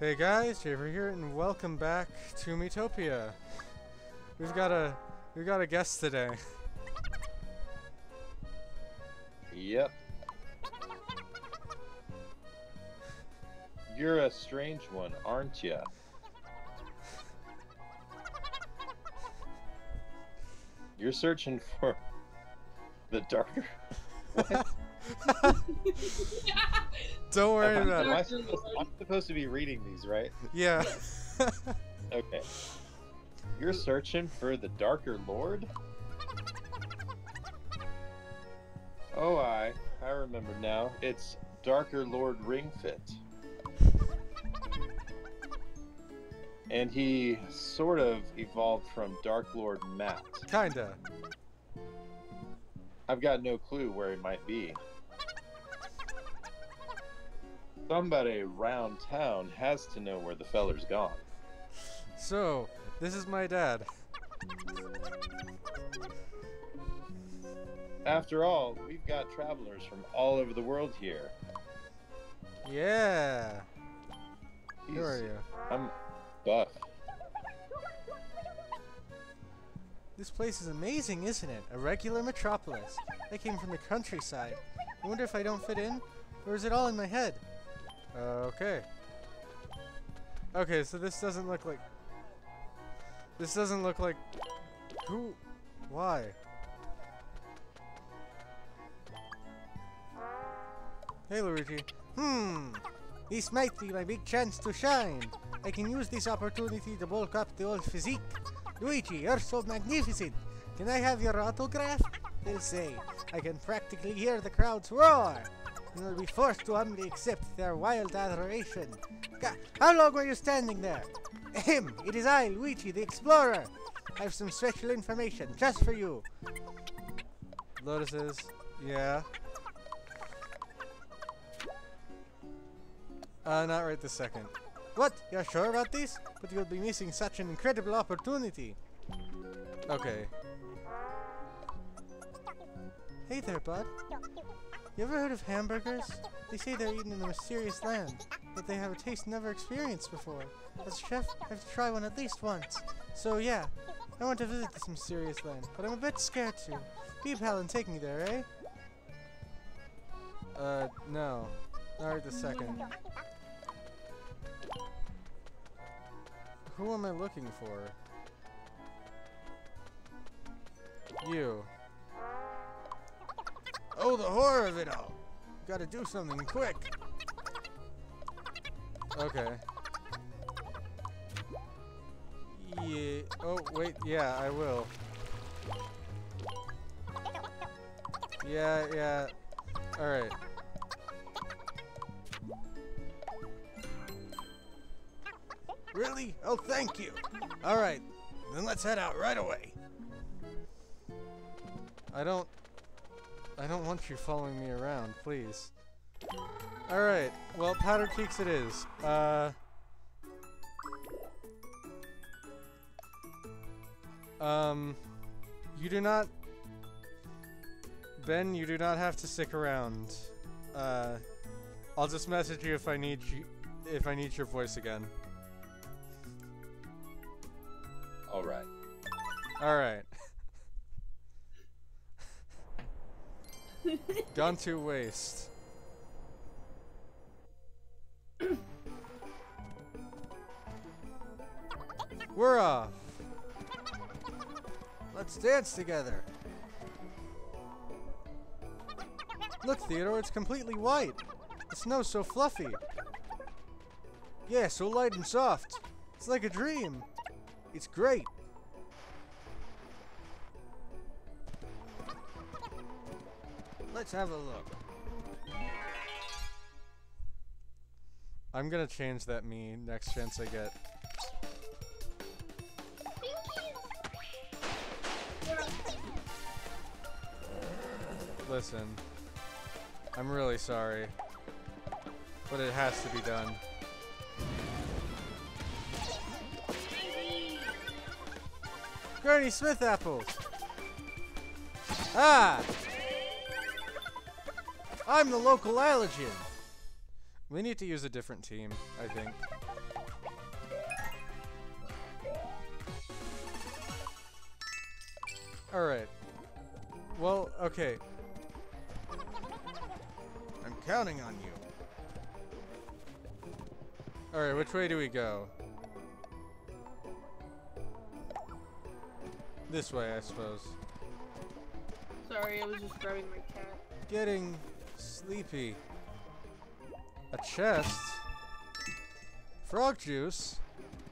Hey guys, Javer here, and welcome back to Miitopia. We've got a we've got a guest today. Yep. You're a strange one, aren't you? You're searching for the darker. Don't worry about I, am I it. supposed, I'm supposed to be reading these, right? Yeah. Okay. You're searching for the Darker Lord? Oh, I. I remember now. It's Darker Lord Ringfit. And he sort of evolved from Dark Lord Matt. Kinda. I've got no clue where he might be. Somebody round town has to know where the feller's gone. So, this is my dad. After all, we've got travelers from all over the world here. Yeah. Who are you? I'm buff. This place is amazing, isn't it? A regular metropolis. I came from the countryside. I wonder if I don't fit in, or is it all in my head? Okay. Okay, so this doesn't look like. This doesn't look like. Who? Why? Hey, Luigi. Hmm. This might be my big chance to shine. I can use this opportunity to bulk up the old physique. Luigi, you're so magnificent. Can I have your autograph? They'll say. I can practically hear the crowds roar. And I'll be forced to humbly accept their wild adoration. How long were you standing there? Ahem, it is I, Luigi, the explorer. I have some special information just for you. Lotuses, yeah. Uh, not right this second. What? You're sure about this? But you'll be missing such an incredible opportunity. Okay. Hey there, bud. You ever heard of hamburgers? They say they're eaten in a mysterious land, that they have a taste never experienced before. As a chef, I have to try one at least once. So yeah, I want to visit this mysterious land, but I'm a bit scared to. Be a pal and take me there, eh? Uh, no. Not right second. Who am I looking for? You. Oh, the horror of it all! Gotta do something quick! Okay. Yeah. Oh, wait, yeah, I will. Yeah, yeah. Alright. Really? Oh, thank you. All right, then let's head out right away. I don't. I don't want you following me around, please. All right. Well, Powder Peaks it is. Uh. Um. You do not. Ben, you do not have to stick around. Uh. I'll just message you if I need you. If I need your voice again. All right. Alright. Gone to waste. We're off. Let's dance together. Look, Theodore, it's completely white. The snow's so fluffy. Yeah, so light and soft. It's like a dream. It's great. Let's have a look. I'm gonna change that me next chance I get. Listen, I'm really sorry, but it has to be done. Granny Smith apples! Ah! I'm the local allergen! We need to use a different team, I think. Alright. Well, okay. I'm counting on you. Alright, which way do we go? This way, I suppose. Sorry, I was just grabbing my cat. Getting sleepy. A chest? Frog juice?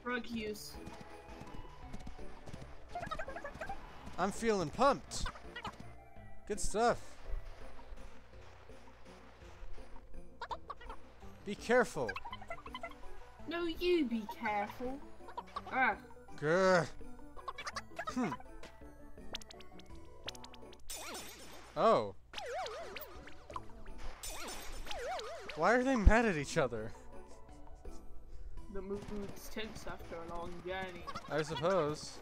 Frog juice. I'm feeling pumped. Good stuff. Be careful. No, you be careful. Ah, Grr. Hmm. Oh. Why are they mad at each other? the mood's tense after a long journey. I suppose.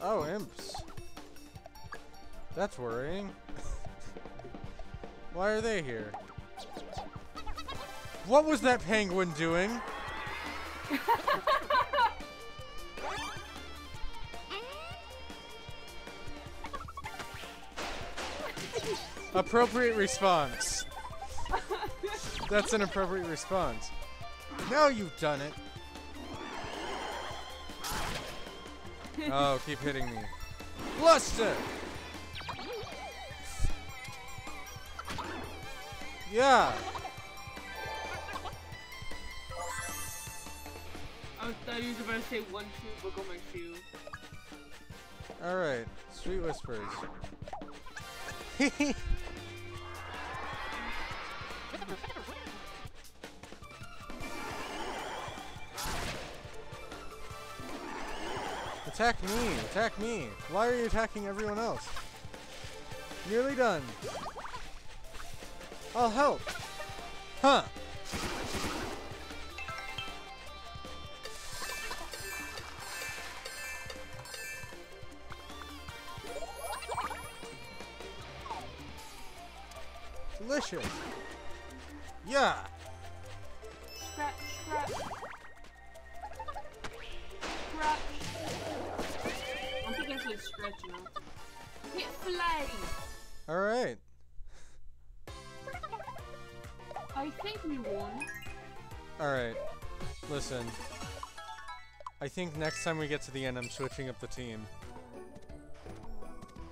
Oh, imps. That's worrying. Why are they here? What was that penguin doing? Appropriate response. That's an appropriate response. Now you've done it. Oh, keep hitting me. Bluster! Yeah! I thought he was about to say one shoe, on my shoe. Alright, Sweet Whispers. Attack me! Attack me! Why are you attacking everyone else? Nearly done. I'll help. Huh. Delicious. I think we won. All right. Listen. I think next time we get to the end, I'm switching up the team.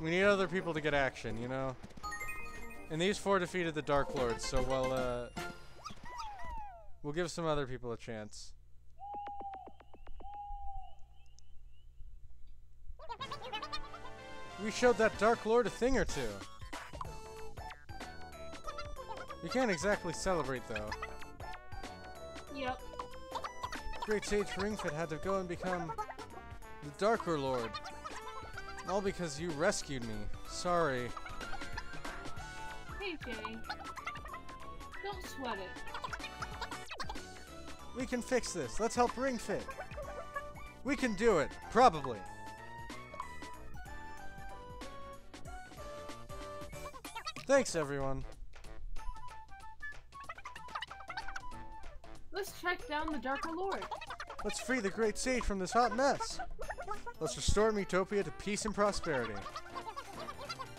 We need other people to get action, you know? And these four defeated the Dark Lords, so well, uh... We'll give some other people a chance. We showed that Dark Lord a thing or two. You can't exactly celebrate, though. Yep. Great Sage Ringfit had to go and become the Darker Lord. All because you rescued me. Sorry. Hey, Jay. Don't sweat it. We can fix this. Let's help Ringfit. We can do it. Probably. Thanks, everyone. Down the Darker Lord. Let's free the Great Sage from this hot mess. Let's restore Miitopia to peace and prosperity.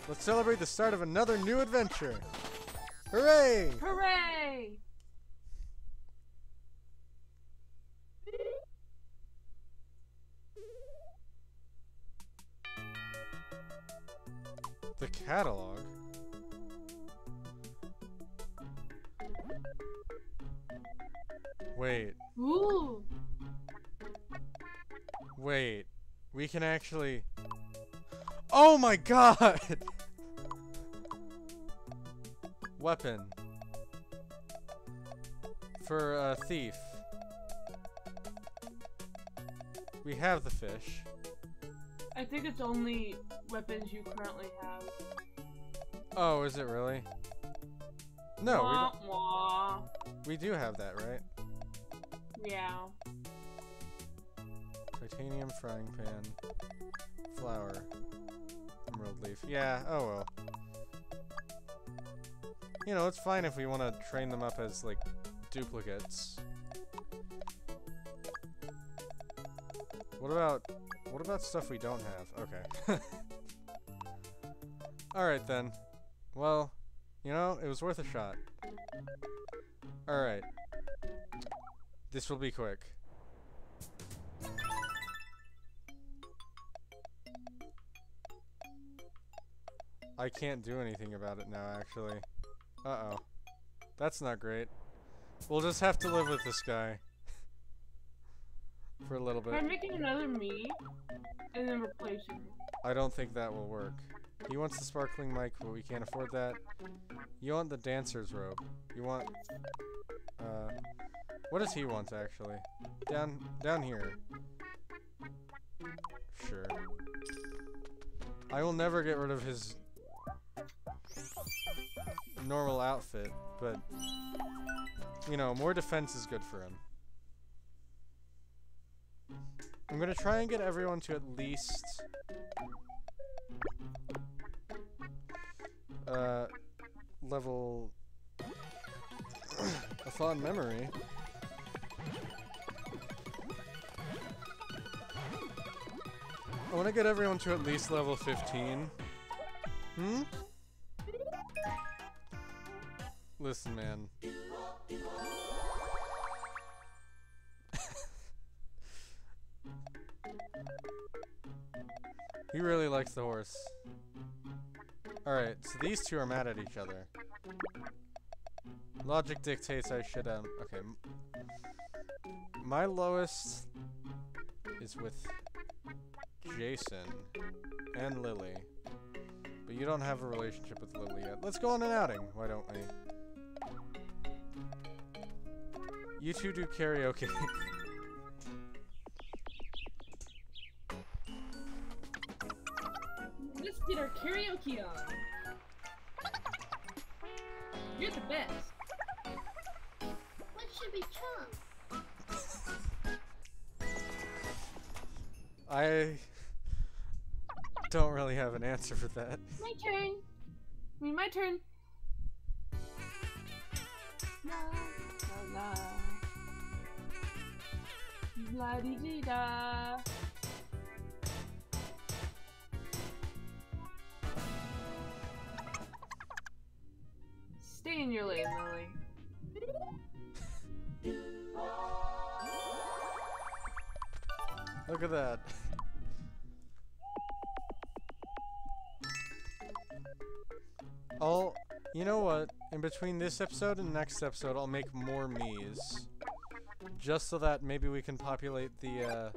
Let's celebrate the start of another new adventure. Hooray! Hooray! Wait, Ooh. wait. We can actually... Oh my god! Weapon. For a thief. We have the fish. I think it's only weapons you currently have. Oh, is it really? No, we, wah, don't, wah. we do have that, right? Yeah. Titanium frying pan. Flour. Emerald leaf. Yeah, oh well. You know, it's fine if we want to train them up as, like, duplicates. What about what about stuff we don't have? Okay. Alright then. Well, you know, it was worth a shot. Alright. This will be quick. I can't do anything about it now, actually. Uh-oh. That's not great. We'll just have to live with this guy. For a little bit. making another me, and then replacing him. I don't think that will work. He wants the sparkling mic, but we can't afford that. You want the dancer's robe. You want... Uh... What does he want, actually? Down, down here. Sure. I will never get rid of his normal outfit, but you know, more defense is good for him. I'm gonna try and get everyone to at least uh level a fond memory. Want to get everyone to at least level 15. Hmm? Listen, man. he really likes the horse. Alright, so these two are mad at each other. Logic dictates I should, um, okay. My lowest is with Jason and Lily. But you don't have a relationship with Lily yet. Let's go on an outing, why don't we? You two do karaoke. Let's get our karaoke on. You're the best. What should we chug? I don't really have an answer for that. My turn. I mean, my turn. La la la. La dee dee da. Stay in your lane, Lily. Look at that. I'll, you know what? In between this episode and next episode, I'll make more me's. Just so that maybe we can populate the, uh...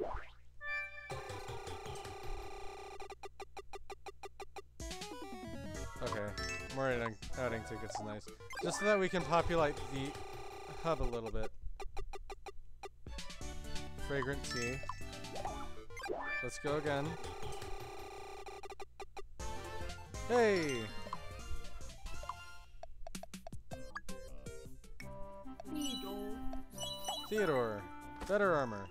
Okay, more outing, adding tickets is nice. Just so that we can populate the hub a little bit. Fragrant tea. Let's go again. Hey! Theodore, better armor.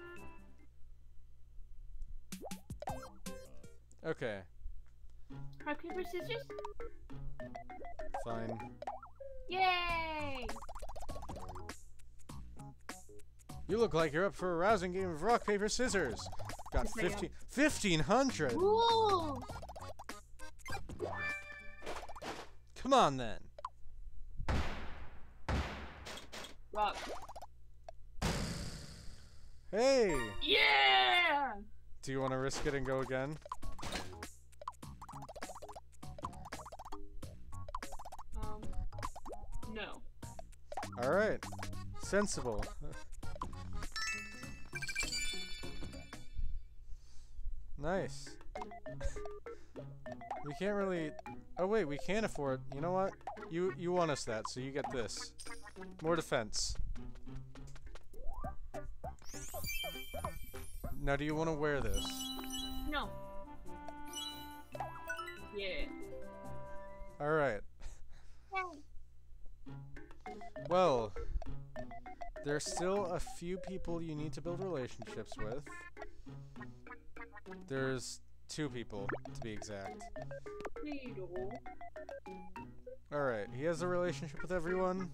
Okay, Rock, paper, scissors? fine. Yay! You look like you're up for a rousing game of rock, paper, scissors. Got Yes, I 15, 1500! Ooh! Come on then. Rock. Hey! Yeah! Do you want to risk it and go again? Um, no. Alright. Sensible. nice. we can't really... Oh wait, we can afford... You know what? You you want us that, so you get this. More defense. Now do you want to wear this? No. Yeah. Alright. Well, there's still a few people you need to build relationships with. There's two people, to be exact. Needle. Alright, he has a relationship with everyone.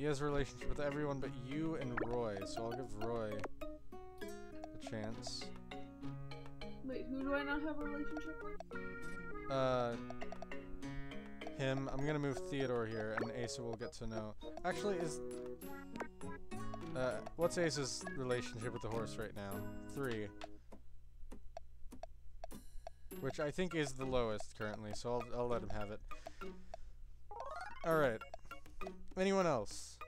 He has a relationship with everyone but you and Roy, so I'll give Roy a chance. Wait, who do I not have a relationship with? Uh, him. I'm gonna move Theodore here, and Asa will get to know. Actually, is uh, what's Asa's relationship with the horse right now? Three. Which I think is the lowest currently, so I'll, I'll let him have it. Alright. Anyone else?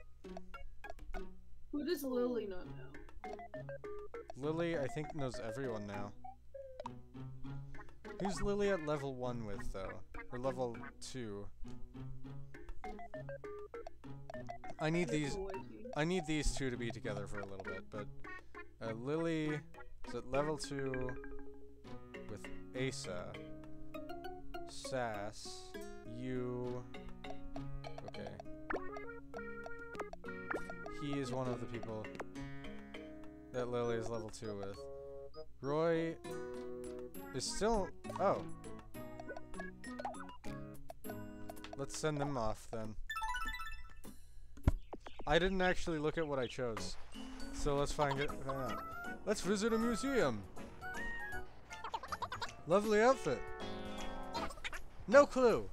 Who does Lily not know? Lily, I think, knows everyone now. Who's Lily at level 1 with, though? Or level 2? I need these... I need these two to be together for a little bit, but... Uh, Lily is at level 2 with Asa. Sass. You... He is one of the people that Lily is level 2 with. Roy is still... Oh. Let's send them off then. I didn't actually look at what I chose. So let's find it. Let's visit a museum. Lovely outfit. No clue.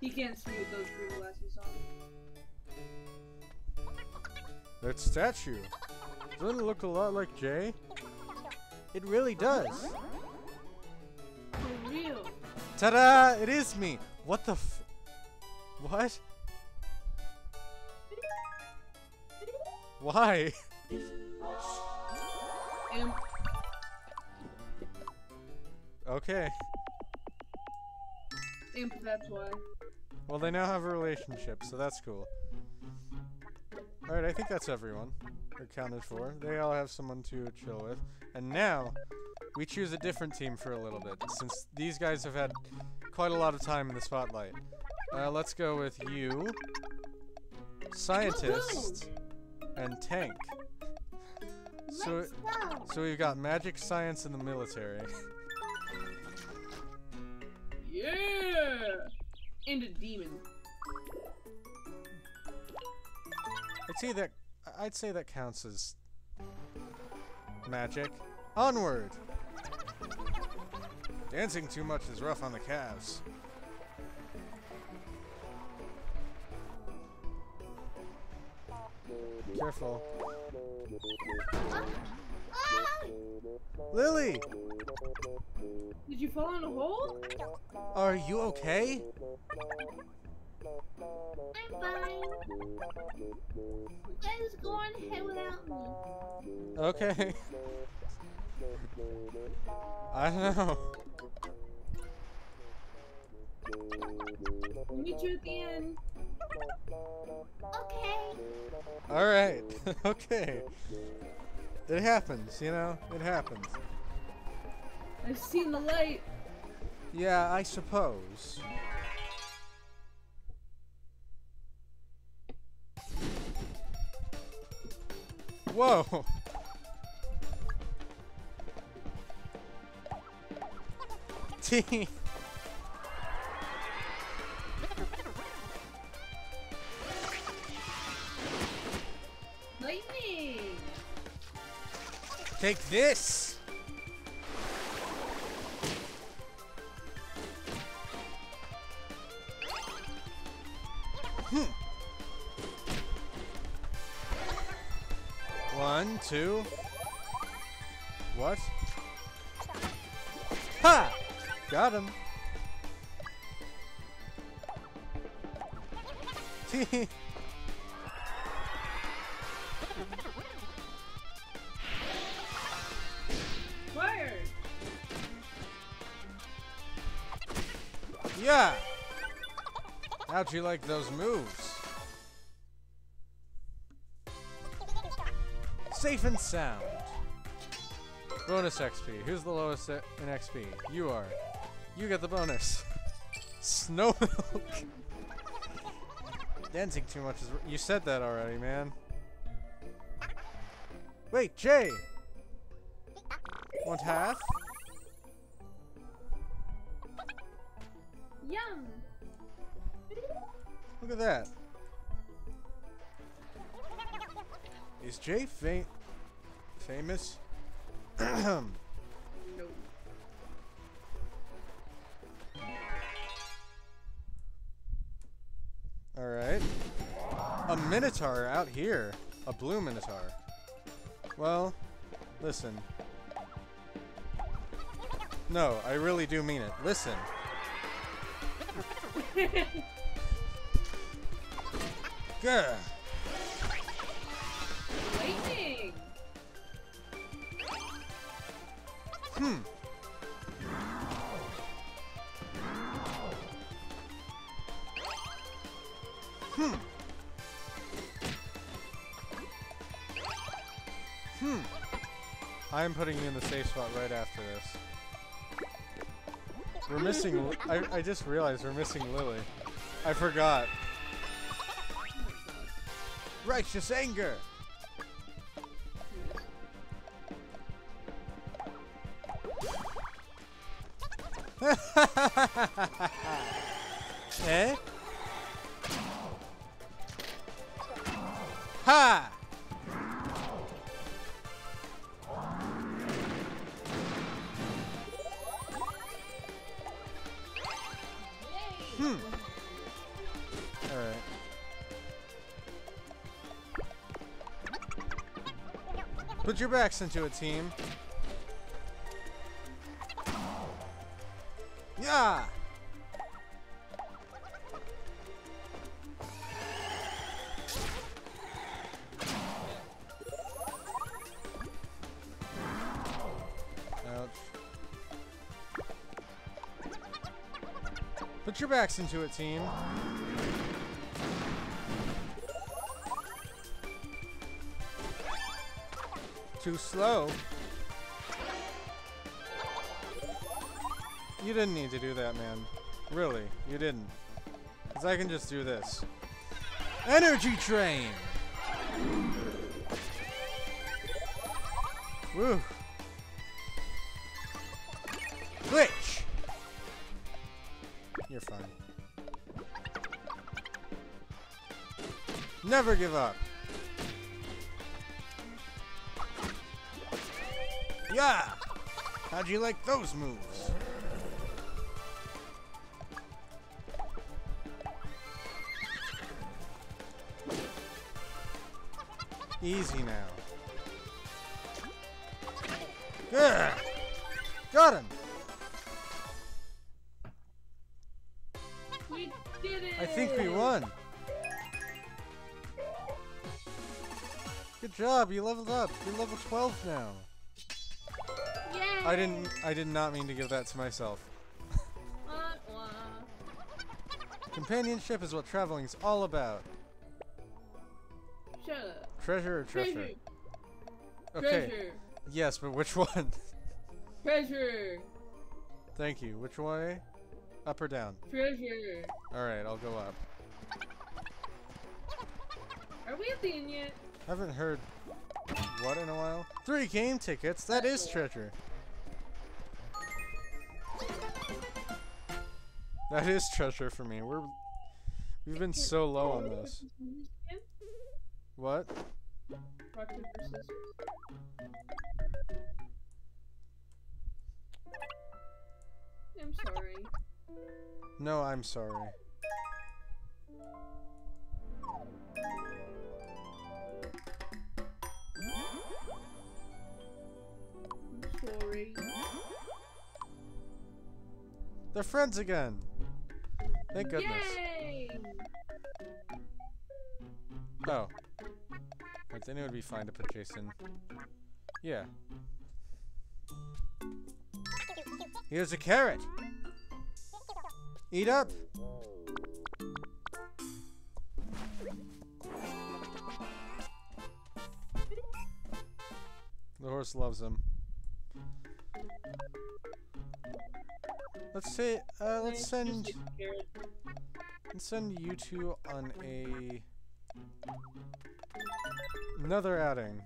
He can't see with those green glasses That statue. Doesn't it look a lot like Jay? It really does. For real. Ta-da! It is me. What the f- What? Why? Okay. Imp, that's why. Well, they now have a relationship, so that's cool. Alright, I think that's everyone accounted for. They all have someone to chill with. And now, we choose a different team for a little bit, since these guys have had quite a lot of time in the spotlight. Uh, let's go with you, Scientist, and Tank. So, so we've got magic, science, and the military. Yeah! And a demon. I'd say that I'd say that counts as magic. Onward. Dancing too much is rough on the calves. Careful. Ah, Lily, Did you fall in a hole? are you okay? I'm fine. Guys go on ahead without me. Okay. I don't know. Meet you at the end. Okay. All right. okay. It happens, you know. It happens. I've seen the light. Yeah, I suppose. Whoa! Tee. Lightning! Take this! Two. What? Ha! Got him. Fire! Yeah! How'd you like those moves? Safe and sound. Bonus XP. Who's the lowest in XP? You are. You get the bonus. Snow milk. Dancing too much is. r- You said that already, man. Wait, Jay! Want half? Yum! Look at that. Is Jay fa- famous? No. Alright. A Minotaur out here. A blue Minotaur. Well, listen. No, I really do mean it. Listen. Gah. Hmm. Hmm. Hmm. I'm putting you in the safe spot right after this. We're missing. I, I just realized we're missing Lily. I forgot. Righteous anger. Put your backs into it, team. Yeah! Ouch. Put your backs into it, team. Too slow. You didn't need to do that, man. Really, you didn't. Because I can just do this. Energy Train! Woo! Glitch! You're fine. Never give up. Yeah! How'd you like those moves? Easy now. Good. Got him. We did it! I think we won. Good job. You leveled up. You're level 12 now. I didn't. I did not mean to give that to myself. Companionship is what traveling's all about. Shut up. Treasure or treasure? Treasure. Okay. Treasure. Yes, but which one? Treasure. Thank you. Which way? Up or down? Treasure. All right, I'll go up. Are we at the end yet? Haven't heard what in a while. Three game tickets. That is treasure. That is treasure for me. We're we've been so low on this. What? Rock, paper, scissors. I'm sorry. No, I'm sorry. I'm sorry. They're friends again. Thank goodness. Yay! Oh. I think it would be fine to put Jason. Yeah. Here's a carrot. Eat up. The horse loves him. Let's say, uh, let's send, just a carrot. let's send you two on a another outing.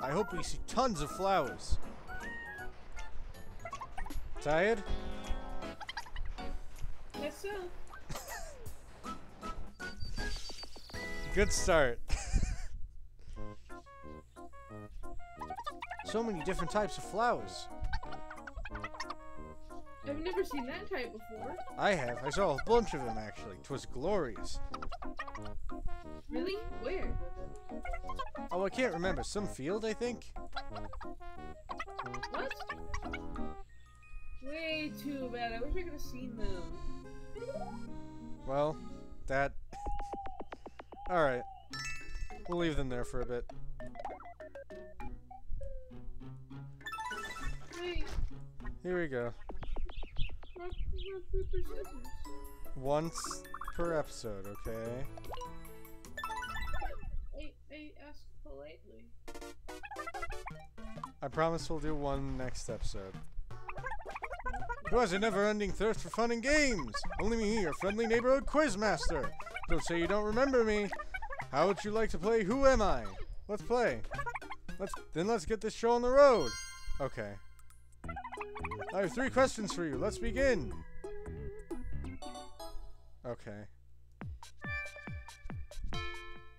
I hope we see tons of flowers. Tired? Yes, sir. Good start. So many different types of flowers. I've never seen that type before. I have. I saw a bunch of them actually. 'Twas glorious. Really? Where? Oh, I can't remember. Some field, I think. What? Way too bad. I wish I could have seen them. Well, that. Alright. We'll leave them there for a bit. Here we go. Once per episode, okay? I, I asked politely. I promise we'll do one next episode. It was a never-ending thirst for fun and games. Only me, your friendly neighborhood quizmaster. Don't say you don't remember me. How would you like to play Who Am I? Let's play. Let's then let's get this show on the road. Okay. I have three questions for you. Let's begin. Okay.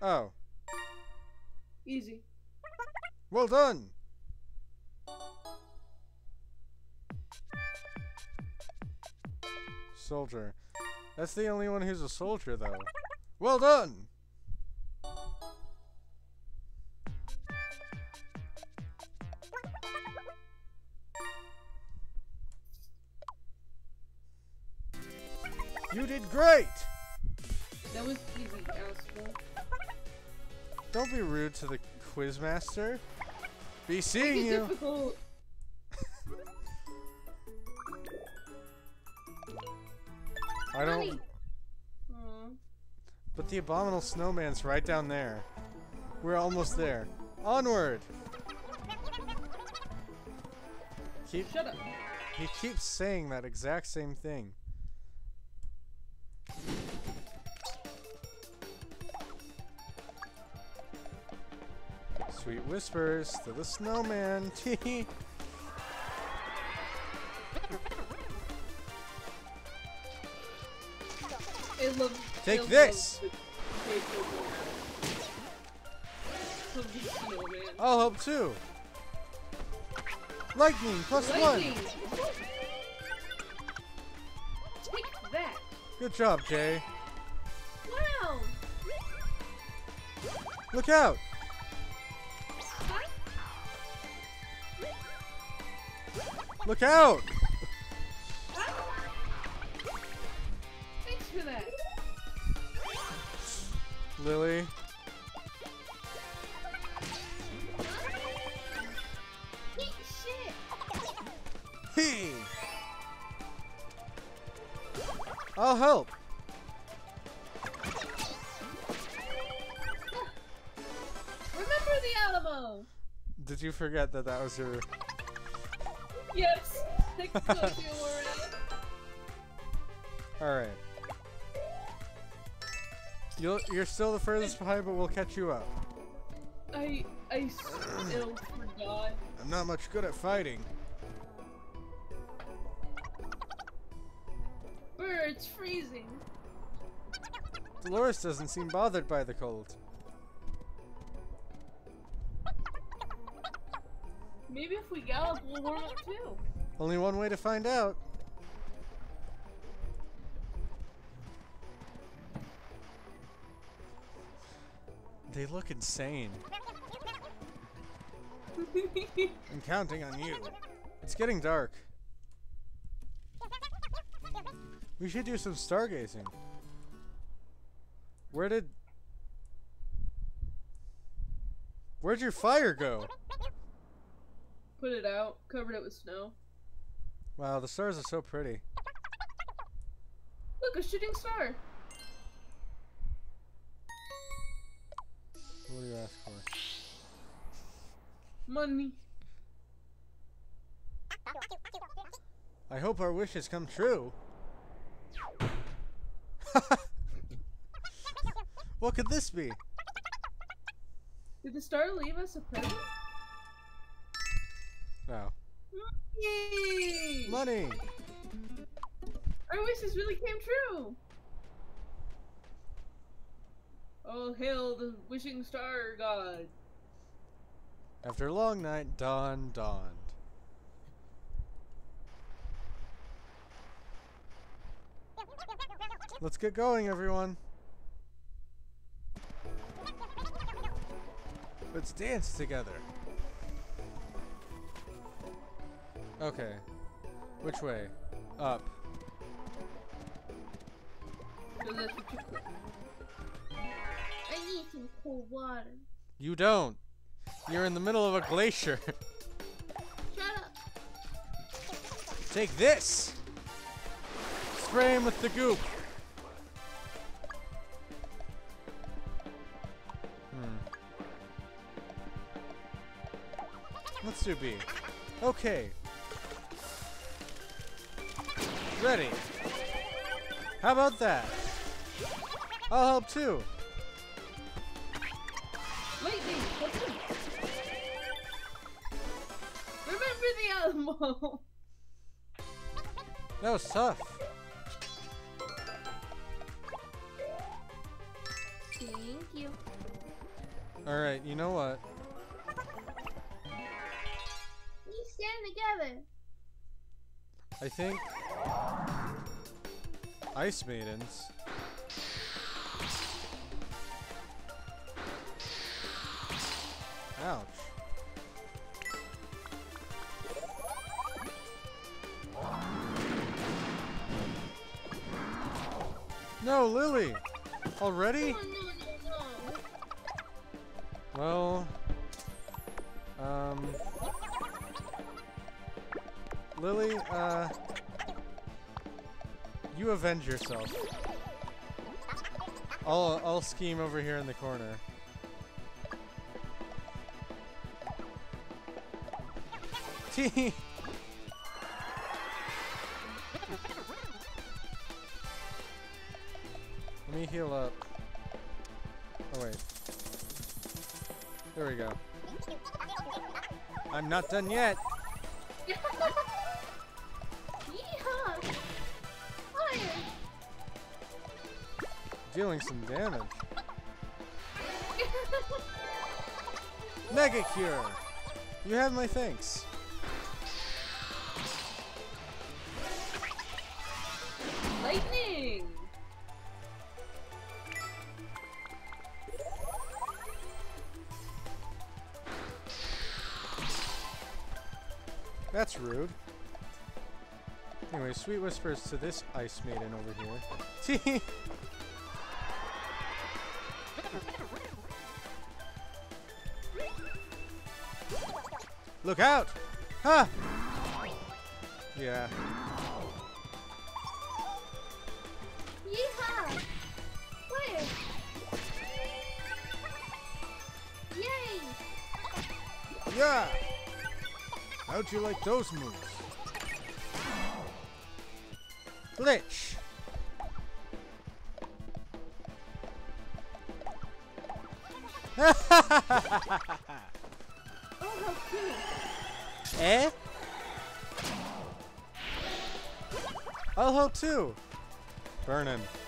Oh, Easy. well done. Soldier. That's the only one who's a soldier, though. Well done! Did great! That was easy, asshole. Don't be rude to the quizmaster. Be seeing you. difficult. I don't. But the abominable snowman's right down there. We're almost there. Onward! Keep, Shut up. he keeps saying that exact same thing. Sweet whispers to the snowman. Tee love. Take this! the facial hair of the snowman. I'll help too. Lightning plus Lightning. one. Take that. Good job, Jay. Wow! Look out! Look out! Thanks for that. Lily. Eat shit! He. I'll help. Remember the Alamo! Did you forget that that was your? Yes. Take the costume already. All right. You'll, you're still the furthest behind, but we'll catch you up. I I still forgot. I'm not much good at fighting. It's freezing. Dolores doesn't seem bothered by the cold. We gallop, we'll warm up too. Only one way to find out. They look insane. I'm counting on you. It's getting dark. We should do some stargazing. Where did... Where'd your fire go? Put it out. Covered it with snow. Wow, the stars are so pretty. Look, a shooting star. What do you ask for? Money. I hope our wishes come true. what could this be? Did the star leave us a present? No. Yay! Money! Our wishes really came true. Oh, hail the wishing star god. After a long night, dawn dawned. Let's get going, everyone. Let's dance together. Okay. Which way? Up. So that's what you- I need some cold water. You don't. You're in the middle of a glacier. Shut up. Take this! Spray him with the goop. Hmm. Let's do B. Okay. Ready. How about that? I'll help too. Lightning! What's it? Remember the Alamo! That was tough. Thank you. Alright, you know what? We stand together. I think Ice Maidens. Ouch. No, Lily! Already? Well, um, Lily, uh, you avenge yourself. I'll I'll scheme over here in the corner. Tee. Let me heal up. Oh wait. There we go. I'm not done yet. Dealing some damage. Mega Cure! You have my thanks. Lightning! That's rude. Anyway, sweet whispers to this ice maiden over here. Look out! Huh! Yeah. Yeehaw! Fire! Yay! Yeah! How'd you like those moves? Glitch! Oh, eh? I'll help too. Burnin'. Fire!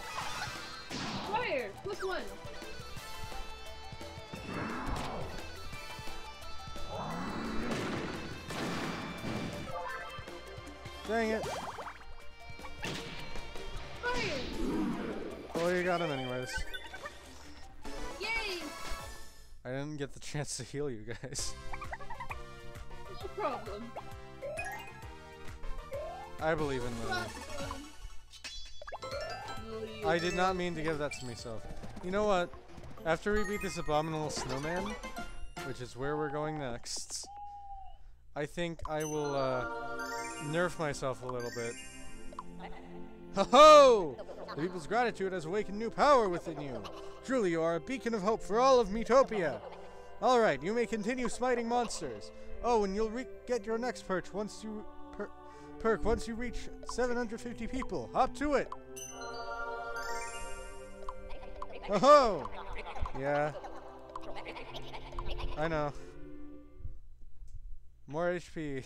Well, you got him anyways. Yay! I didn't get the chance to heal you guys. No problem. I believe in Lily. Lily I did not mean to give that to myself. You know what? After we beat this abominable snowman, which is where we're going next, I think I will uh, nerf myself a little bit. Ho ho! The people's gratitude has awakened new power within you. Truly, you are a beacon of hope for all of Miitopia. All right, you may continue smiting monsters. Oh, and you'll get your next perch once you per- perk once you reach 750 people. Hop to it. Ho ho! Yeah. I know. More HP.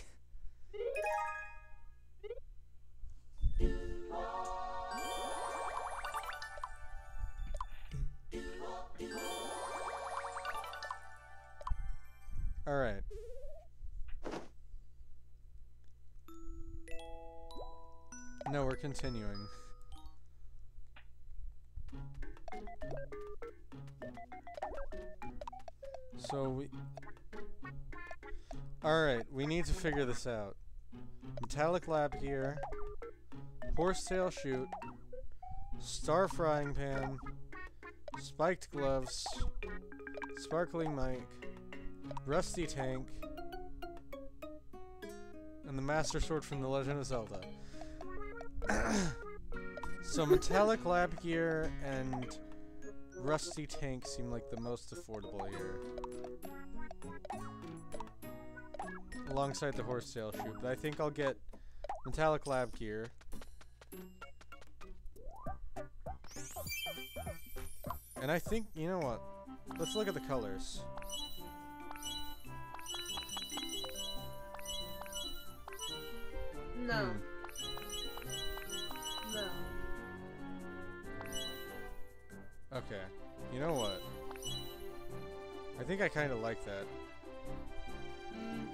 Alright. No, we're continuing. So we... Alright, we need to figure this out. Metallic lab gear, horsetail chute, star frying pan, spiked gloves, sparkling mic, rusty tank, and the master sword from the Legend of Zelda. so metallic lab gear and rusty tank seem like the most affordable here. Alongside the horsetail chute, but I think I'll get metallic lab gear. And I think, you know what? Let's look at the colors. No. Hmm. No. Okay. You know what? I think I kind of like that. Mm,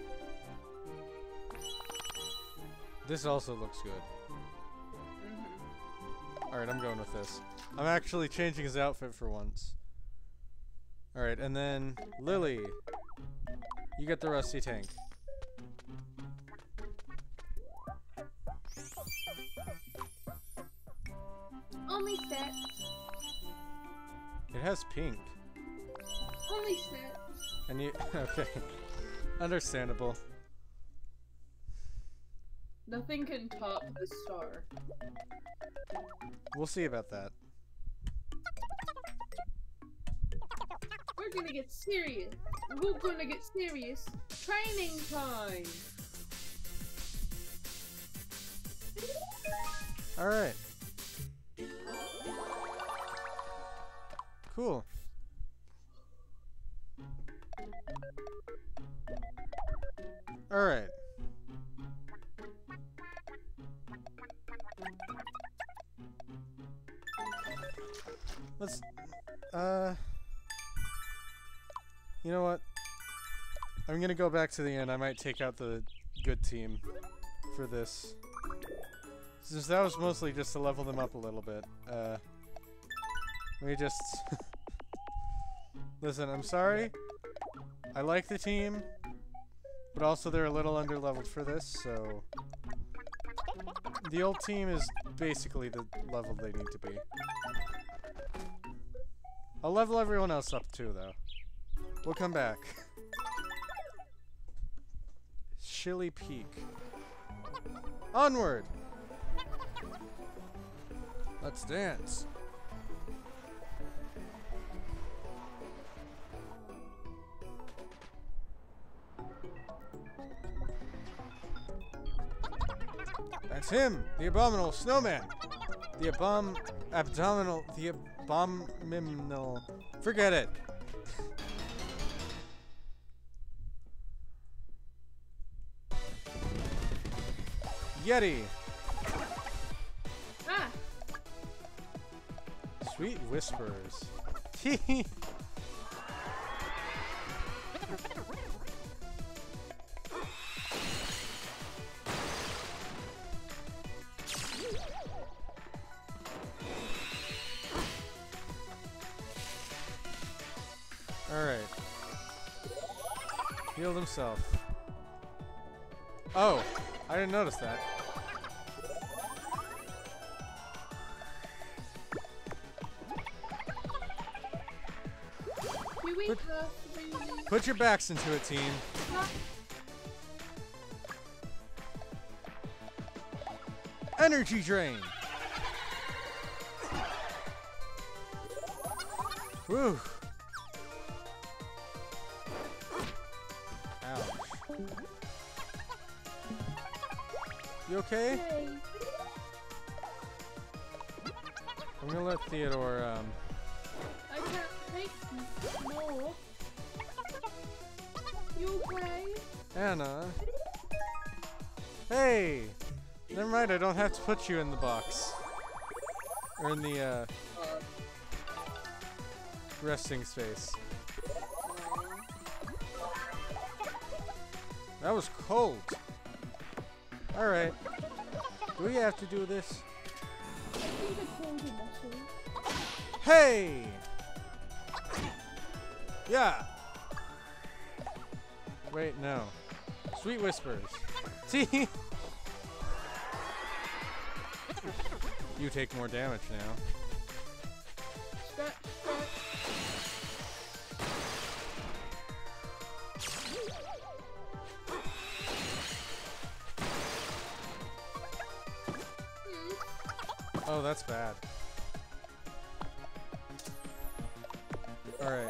This also looks good. mhm. Alright, I'm going with this. I'm actually changing his outfit for once. Alright, and then Lily. You get the rusty tank. Has pink. Only sets. And you okay. Understandable. Nothing can top the star. We'll see about that. We're gonna get serious. We're gonna get serious. Training time. Alright. Cool. Alright. Let's, uh... You know what? I'm gonna go back to the end. I might take out the good team for this. Since that was mostly just to level them up a little bit. Uh, me just... Listen, I'm sorry. I like the team, but also they're a little underleveled for this, so... The old team is basically the level they need to be. I'll level everyone else up too, though. We'll come back. Chili Peak. Onward! Let's dance. Him, the abominable snowman. The abom abdominal the abominal forget it. Yeti. Ah! Sweet whispers. Oh, I didn't notice that. Put- Put your backs into it, team. Energy drain. Whew. Okay? Yay. I'm gonna let Theodore, um, I can't take more. You okay? Anna. Hey! Never mind, I don't have to put you in the box. Or in the, uh, Uh, resting space. That was cold. Alright. Do we have to do this? Hey! Yeah! Wait, no. Sweet Whispers. See? you take more damage now. That's bad. Alright.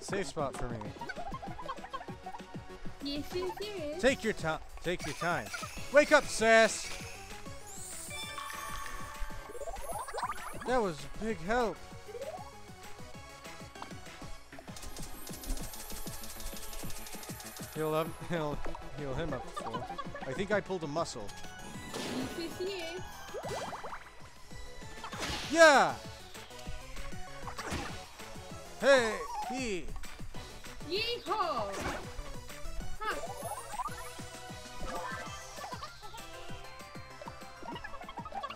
Safe spot for me. Yes, yes, yes. Take your time. Take your time. Wake up, Sass! That was a big help. Heal up. Heal, heal him up. I think I pulled a muscle. Yeah! Hey! He! Yeehaw! Ha!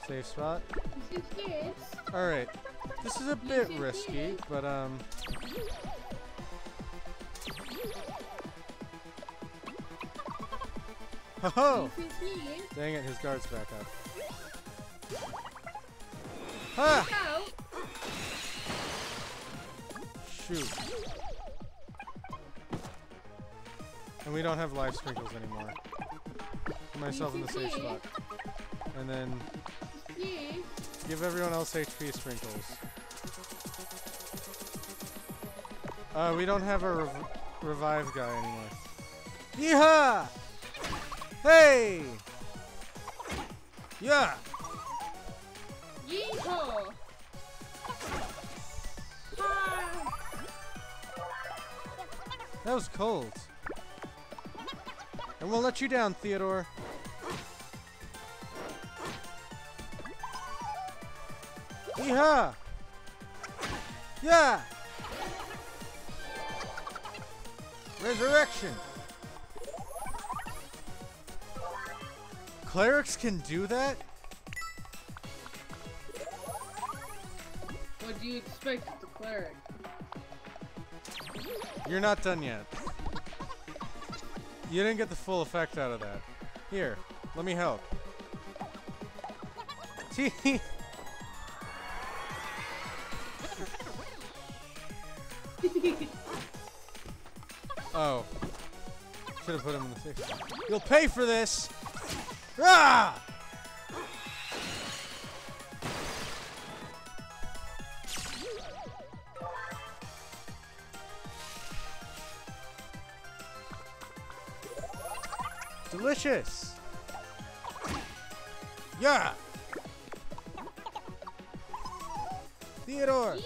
Safe spot. Alright. This is a bit risky, but um... Dang it, his guard's back up. Ha! Out. Shoot. And we don't have life sprinkles anymore. Put myself in the safe spot. And then give everyone else HP sprinkles. Uh, we don't have a rev revive guy anymore. Yeehaw! Hey! Yeah! Yeehaw! That was cold. And we'll let you down, Theodore. Yeehaw! Yeah! Resurrection! Clerics can do that? What do you expect of the cleric? You're not done yet. You didn't get the full effect out of that. Here, let me help. See? oh. Should have put him in the six. You'll pay for this! Ah! Delicious! Yeah! Theodore!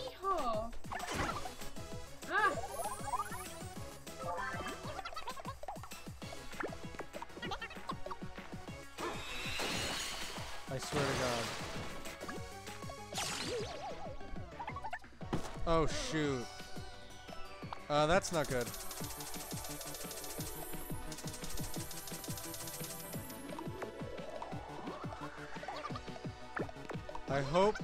Shoot. Uh, that's not good. I hope...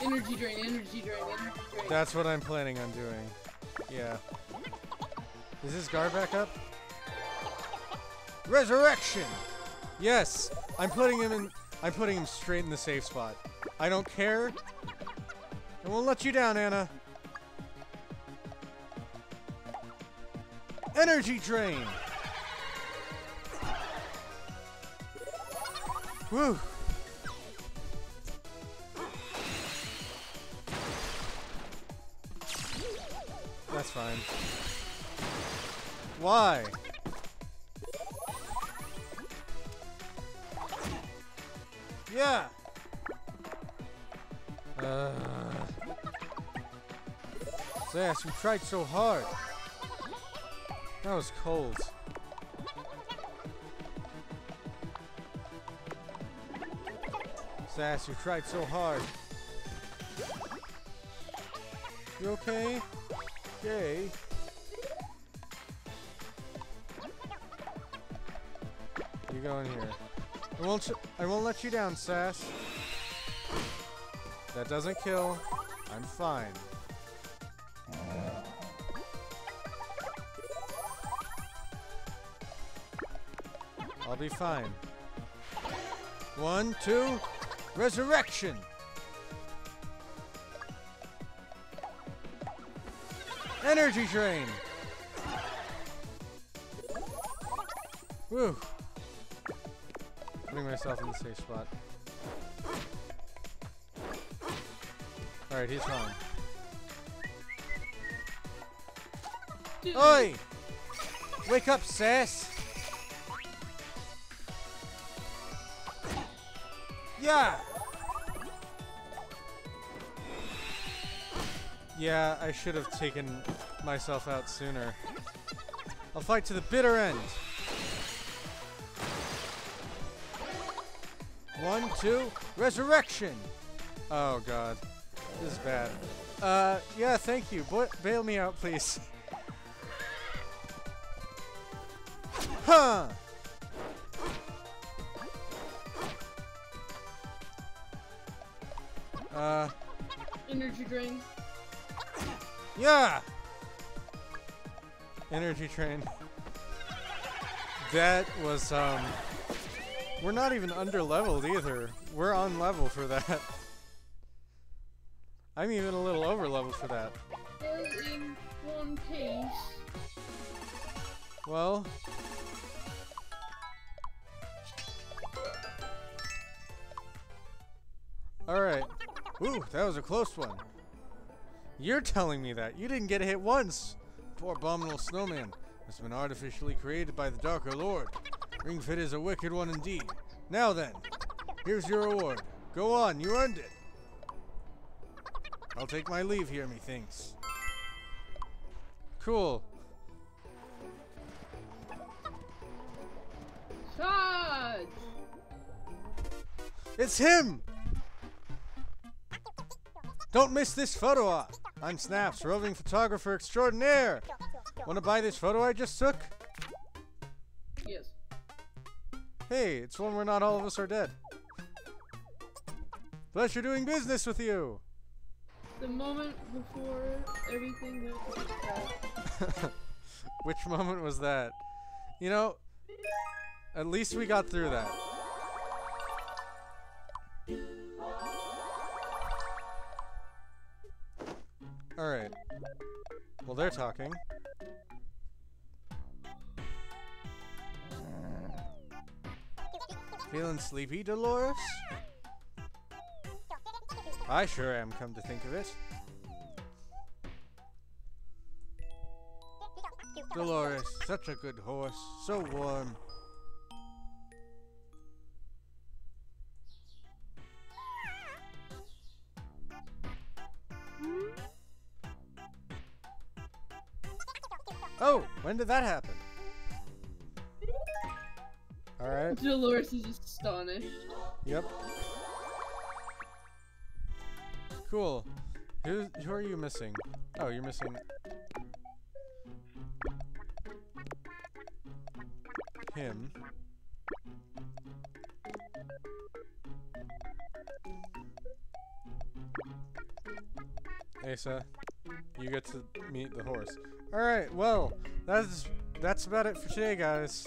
Energy drain, energy drain, energy drain. That's what I'm planning on doing. Yeah. Is this guard back up? Resurrection! Yes! I'm putting him in... I'm putting him straight in the safe spot. I don't care. I won't let you down, Anna. Energy drain! Whew. That's fine. Why? Yeah. Uh, you tried so hard. That was cold. Sass, you tried so hard. You okay? Okay. You go in here. I won't. I won't let you down, Sass. That doesn't kill. I'm fine. I'll be fine. One, two, resurrection! Energy drain! Woo! Putting myself in the safe spot. Alright, he's. Dude, Oi! Wake up, Sass! Yeah! Yeah, I should have taken myself out sooner. I'll fight to the bitter end. One, two, resurrection! Oh god. This is bad. Uh, yeah, thank you. Bo bail me out, please. Huh! Uh, Energy drain. yeah! Energy train. That was, um... We're not even under leveled either. We're on level for that. I'm even a little over leveled for that. In one piece. Well... Alright. Ooh, that was a close one. You're telling me that. You didn't get hit once. Poor abominable snowman has been artificially created by the Darker Lord. Ring Fit is a wicked one indeed. Now then, here's your reward. Go on, you earned it. I'll take my leave here, methinks. Cool. Charge! It's him! Don't miss this photo op. I'm Snaps, roving photographer extraordinaire. Want to buy this photo I just took? Hey, it's one where not all of us are dead. Pleasure doing business with you. The moment before everything went crap. Which moment was that? You know, at least we got through that. Alright. Well, they're talking. Feeling sleepy, Dolores? I sure am, come to think of it. Dolores, such a good horse, so warm. Hmm? Oh, when did that happen? Alright, Dolores is just astonished. yep. Cool. Who, who are you missing? Oh, you're missing... Him. Asa, you get to meet the horse. Alright, well, that's that's about it for today, guys.